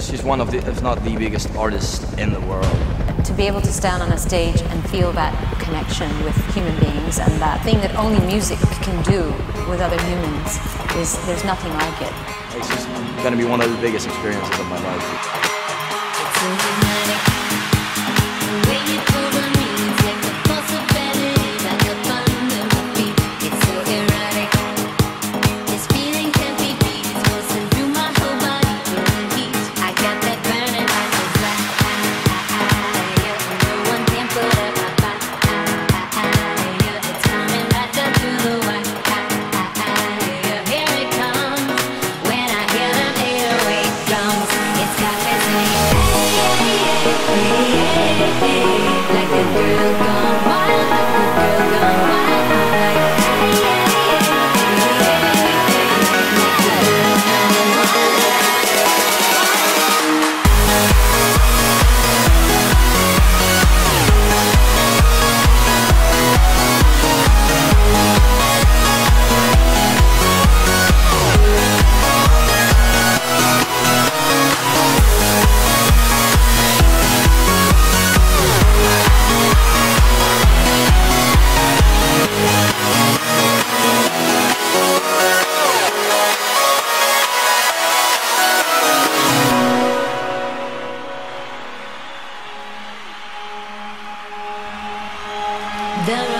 she's one of the, if not the biggest artist in the world. To be able to stand on a stage and feel that connection with human beings and that thing that only music can do with other humans is there's nothing like it. It's just going to be one of the biggest experiences of my life. The room is spinning.